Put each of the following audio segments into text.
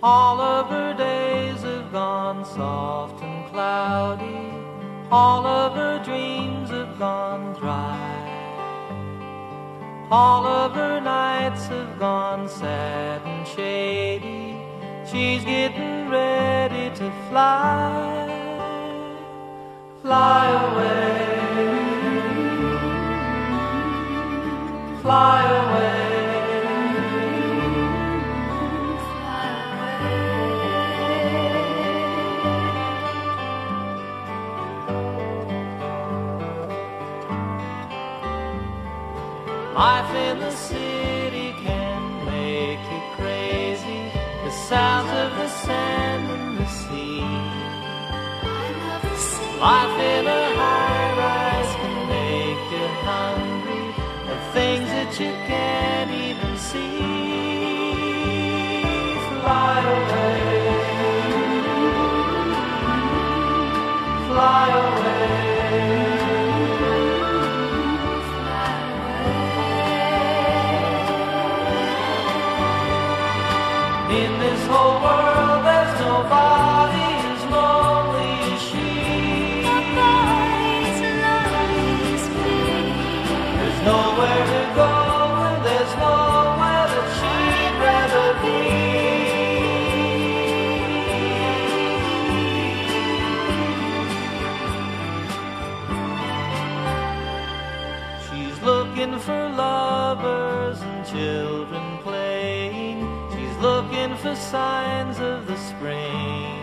All of her days have gone soft and cloudy. All of her dreams have gone dry. All of her nights have gone sad and shady. She's getting ready to fly. Fly away. Fly away. Life in the city can make you crazy. The sounds of the sand and the sea. Life in a high rise can make you hungry. The things that you can't even see. For lovers and children. playing. She's looking for signs of the spring.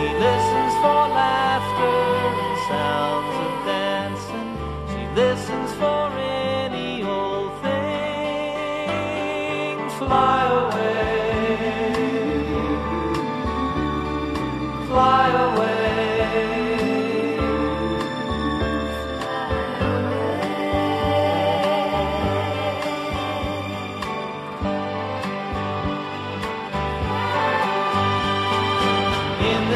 She listens for laughter and sounds of dancing. She listens for any old thing. Fly away.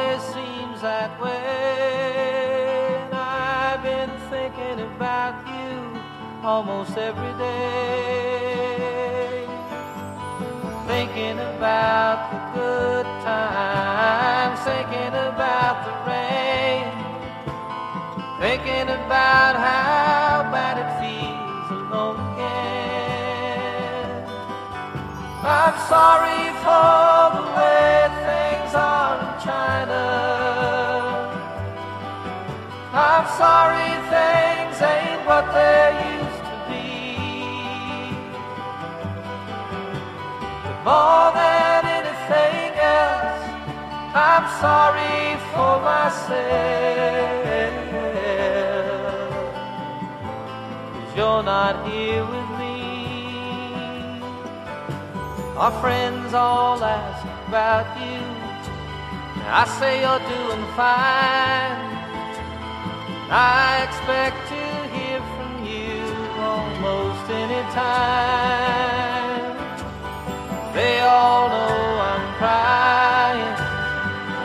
always seems that way. I've been thinking about you almost every day. Thinking about the good times, I'm sorry things ain't what they used to be. But more than anything else, I'm sorry for myself. Cause you're not here with me. Our friends all ask about you. And I say you're doing fine. I expect to hear from you almost any time. They all know I'm crying.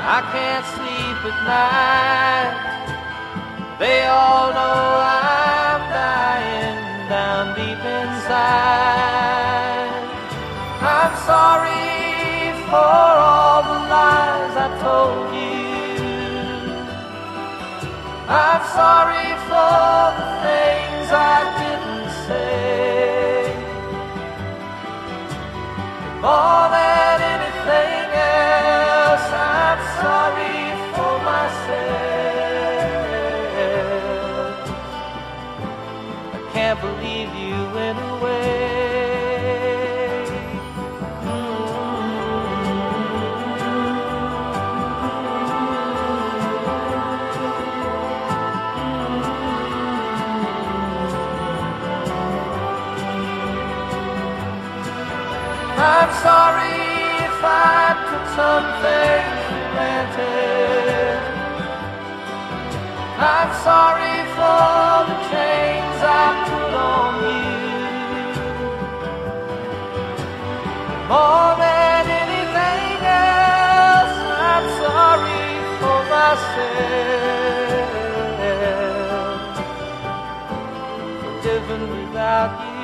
I can't sleep at night. They all know I'm dying down deep inside. I'm sorry for all the lies I told you. I'm sorry for the things I didn't say. More than anything else, I'm sorry for myself. I can't believe you I'm sorry if I took something for granted. I'm sorry for the chains I put on you. More than anything else, I'm sorry for myself. Living without you.